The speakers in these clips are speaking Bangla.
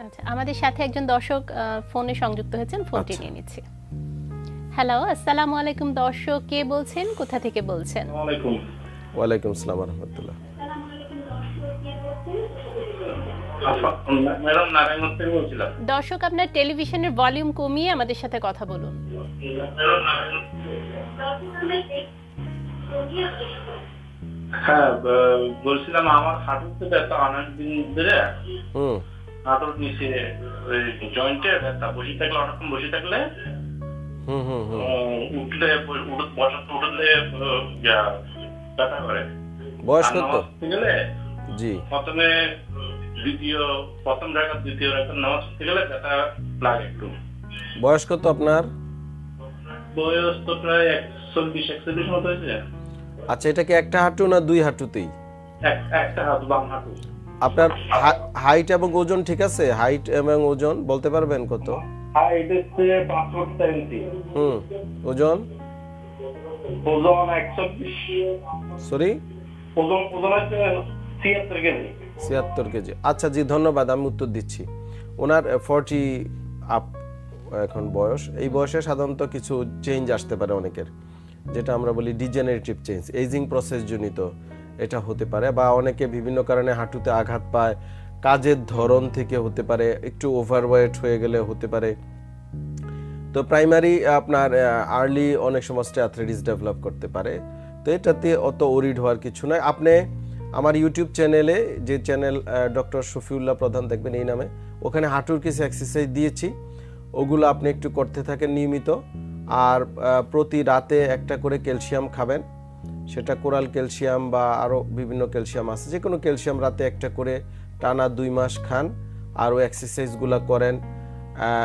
আচ্ছা আমাদের সাথে একজন দর্শক ফোনে সংযুক্ত হয়েছেন ফোনটি আচ্ছা। নিয়ে নিচ্ছি। হ্যালো আসসালামু আলাইকুম দর্শক কে বলছেন? কোথা থেকে বলছেন? আসসালামাইকুম ওয়ালাইকুম আসসালাম রহমতুল্লাহ। বলছিলাম। দর্শক আপনার টেলিভিশনের ভলিউম কমিয়ে আমাদের সাথে কথা বলুন। হ্যাঁ বলছিলাম আমার হাঁটুতে ব্যথা অনেকদিন ধরে। হুম। হাঁটুর নিচে জয়েন্টে ব্যথা বসে থাকলে অনেকক্ষণ বসে থাকলে উঠলে বসাতে উঠলে ব্যথা করে। বয়স কত? জি। প্রথমে দ্বিতীয় প্রথম রাখাত দ্বিতীয় রাখাত নামাজ পড়তে গেলে ব্যথা লাগে একটু। বয়স কত আপনার? বয়স তো প্রায় একচল্লিশ একচল্লিশ মতো হয়েছে। আচ্ছা এটা কি একটা হাঁটু না দুই হাঁটুতেই? একটা হাত বাম হাঁটু। আপনার হাইট এবং ওজন ঠিক আছে? হাইট এবং ওজন বলতে পারবেন কত? হাইট হচ্ছে হুম ওজন? ওজন একচল্লিশ। সরি ওজন ওজন হচ্ছে ছিয়াত্তর কেজি। ছিয়াত্তর কেজি। আচ্ছা জি ধন্যবাদ আমি উত্তর দিচ্ছি। ওনার ফর্টি আপ এখন বয়স। এই বয়সে সাধারণত কিছু চেঞ্জ আসতে পারে অনেকের। যেটা আমরা বলি ডিজেনারেটিভ চেঞ্জ এজিং প্রসেস জনিত। এটা হতে পারে, বা অনেকে বিভিন্ন কারণে হাঁটুতে আঘাত পায়, কাজের ধরন থেকে হতে পারে, একটু ওভারওয়েট হয়ে গেলে হতে পারে। তো প্রাইমারি আপনার আর্লি অনেক সময় অ্যাথলেটিস ডেভেলপ করতে পারে। তো এটাতে অত ওরিড হওয়ার কিছু নয়। আপনি আমার ইউটিউব চ্যানেলে যে চ্যানেল ডক্টর শফিউল্লাহ প্রধান দেখবেন এই নামে, ওখানে হাঁটুর কিছু এক্সারসাইজ দিয়েছি। ওগুলো আপনি একটু করতে থাকেন নিয়মিত। আর প্রতি রাতে একটা করে ক্যালসিয়াম খাবেন। সেটা কোরাল ক্যালসিয়াম বা আরও বিভিন্ন ক্যালসিয়াম আছে। যে কোনো ক্যালসিয়াম রাতে একটা করে টানা দুই মাস খান, আরও এক্সারসাইজগুলো করেন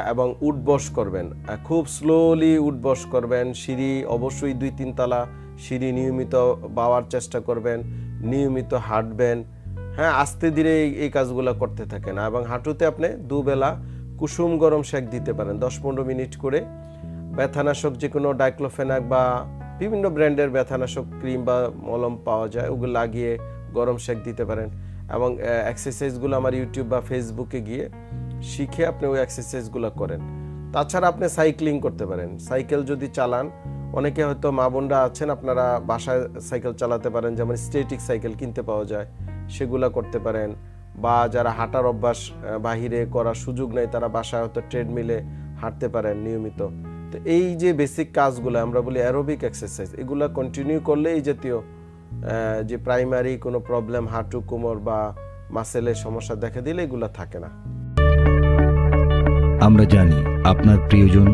এবং উঠবস করবেন। খুব স্লোলি উঠবস করবেন। সিঁড়ি অবশ্যই দুই তিন তলা সিঁড়ি নিয়মিত বাওয়ার চেষ্টা করবেন, নিয়মিত হাঁটবেন। হ্যাঁ আস্তে ধীরে এই- কাজগুলো করতে থাকেন। এবং হাঁটুতে আপনি দুবেলা কুসুম গরম সেক দিতে পারেন, দশ পনেরো মিনিট করে। ব্যথানাশক যে কোনো ডাইক্লোফেনাক বা বিভিন্ন ব্র্যান্ডের ব্যথানাশক ক্রিম বা মলম পাওয়া যায়, ওগুলো লাগিয়ে গরম সেক দিতে পারেন। এবং এক্সারসাইজগুলো আমার ইউটিউব বা ফেসবুকে গিয়ে শিখে আপনি ওই এক্সারসাইজগুলো করেন। তাছাড়া আপনি সাইক্লিং করতে পারেন। সাইকেল যদি চালান, অনেকে হয়তো মা বোনরা আছেন, আপনারা বাসায় সাইকেল চালাতে পারেন, যেমন স্টেটিক সাইকেল কিনতে পাওয়া যায়, সেগুলা করতে পারেন। বা যারা হাঁটার অভ্যাস বাহিরে করার সুযোগ নেই, তারা বাসায় হয়তো ট্রেডমিলে হাঁটতে পারেন নিয়মিত। তো এই যে বেসিক কাজগুলো, আমরা বলি অ্যারোবিক এক্সারসাইজ এগুলো কন্টিনিউ করলে এই জাতীয় যে প্রাইমারি কোনো প্রবলেম হাঁটু, কোমর বা মাসেলের সমস্যা দেখা দিলে এগুলো থাকে না। আমরা জানি আপনার প্রিয়জন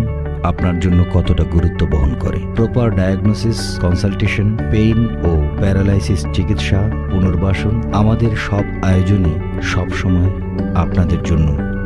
আপনার জন্য কতটা গুরুত্ব বহন করে। প্রপার ডায়াগনোসিস কনসালটেশন পেইন ও প্যারালাইসিস চিকিৎসা, পুনর্বাসন আমাদের সব আয়োজনে সব সময় আপনাদের জন্য